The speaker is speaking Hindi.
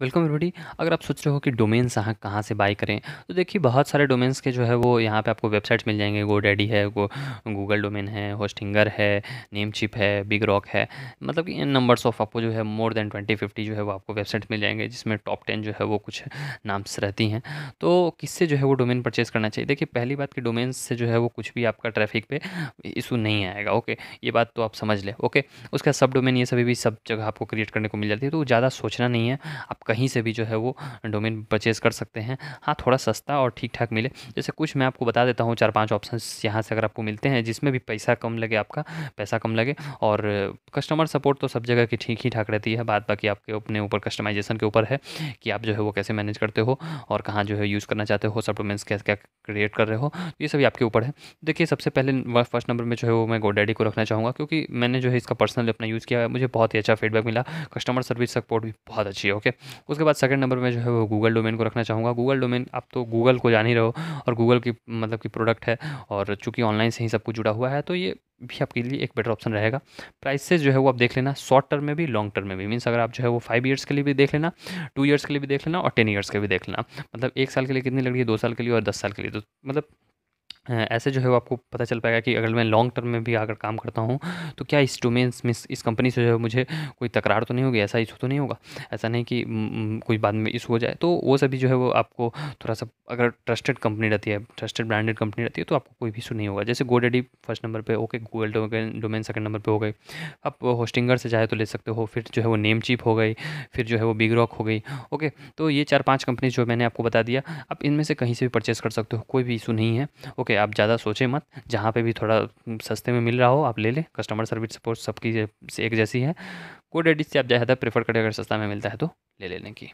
Welcome everybody. अगर आप सोच रहे हो कि डोमेन्स कहाँ कहाँ से बाय करें तो देखिए बहुत सारे डोमेन्स के जो है वो यहाँ पे आपको वेबसाइट्स मिल जाएँगे। गो डैडी है, गो, गूगल डोमेन है, होस्टिंगर है नेम चिप है, बिग रॉक है। मतलब कि इन नंबर्स ऑफ़ आपको जो है मोर देन ट्वेंटी, फिफ्टी जो है वो आपको वेबसाइट मिल जाएँगे, जिसमें टॉप टेन जो है वो कुछ नाम्स रहती हैं। तो किससे जो है वो डोमेन परचेज़ करना चाहिए? देखिए, पहली बात कि डोमेन्स से जो है वो कुछ भी आपका ट्रैफ़िक पे इशू नहीं आएगा, ओके? ये बात तो आप समझ लें, ओके? उसका सब डोमेन ये सभी भी सब जगह आपको क्रिएट करने को मिल जाती है तो ज़्यादा सोचना नहीं है। आप कहीं से भी जो है वो डोमेन परचेज़ कर सकते हैं। हाँ थोड़ा सस्ता और ठीक ठाक मिले। जैसे कुछ मैं आपको बता देता हूँ, चार पाँच ऑप्शन यहाँ से अगर आपको मिलते हैं, जिसमें भी पैसा कम लगे आपका, पैसा कम लगे और कस्टमर सपोर्ट तो सब जगह की ठीक ही ठाक रहती है। बात बाकी आपके अपने ऊपर कस्टमाइजेशन के ऊपर है कि आप जो है वो कैसे मैनेज करते हो और कहाँ जो है यूज़ करना चाहते हो, सब डोमेन्स क्या क्या क्रिएट कर रहे हो, ये सभी आपके ऊपर है। देखिए, सबसे पहले फ़र्स्ट नंबर में जो है वो मैं गोडैडी को रखना चाहूँगा, क्योंकि मैंने जो है इसका पर्सनल अपना यूज़ किया है मुझे बहुत ही अच्छा फीडबैक मिला। कस्टमर सर्विस सपोर्ट भी बहुत अच्छी है ओके उसके बाद सेकंड नंबर में जो है वो गूगल डोमेन को रखना चाहूँगा। गूगल डोमेन आप तो गूगल को जान ही रहो और गूगल की मतलब की प्रोडक्ट है और चूँकि ऑनलाइन से ही सब कुछ जुड़ा हुआ है तो ये भी आपके लिए एक बेटर ऑप्शन रहेगा। प्राइसेस जो है वो आप देख लेना शॉर्ट टर्म में भी लॉन्ग टर्म में भी। मीन्स अगर आप जो है वो फाइव ईयर्स के लिए भी देख लेना टू ईयर्स के लिए भी देख लेना और टेन ईयर्स के भी देख लेना। मतलब एक साल के लिए कितनी लग रही है? दो साल के लिए और दस साल के लिए। तो मतलब ऐसे जो है वो आपको पता चल पाएगा कि अगर मैं लॉन्ग टर्म में भी अगर काम करता हूँ तो क्या इस डोमेन्स में इस कंपनी से जो है मुझे कोई तकरार तो नहीं होगी? ऐसा इशू तो नहीं होगा? ऐसा नहीं कि कोई बाद में इशू हो जाए। तो वो सभी जो है वो आपको थोड़ा सा, अगर ट्रस्टेड कंपनी रहती है ट्रस्टेड ब्रांडेड कंपनी रहती है तो आपको कोई भी इशू नहीं होगा। जैसे गोडेडी फ़र्स्ट नंबर पर okay Google domain second number पर हो गई आप होस्टिंगर से चाहे तो ले सकते हो, फिर जो है वो नेम चीप हो गई, फिर जो है वो बिग रॉक हो गई ओके तो ये चार पाँच कंपनी जो मैंने आपको बता दिया, आप इनमें से कहीं से भी परचेज़ कर सकते हो, कोई भी इशू नहीं है ओके ओके आप ज़्यादा सोचें मत, जहाँ पे भी थोड़ा सस्ते में मिल रहा हो, आप ले लें। कस्टमर सर्विस सपोर्ट सबकी एक जैसी है। कोड एडिट से आप ज़्यादा प्रेफर करें, अगर सस्ता में मिलता है तो ले लेने की।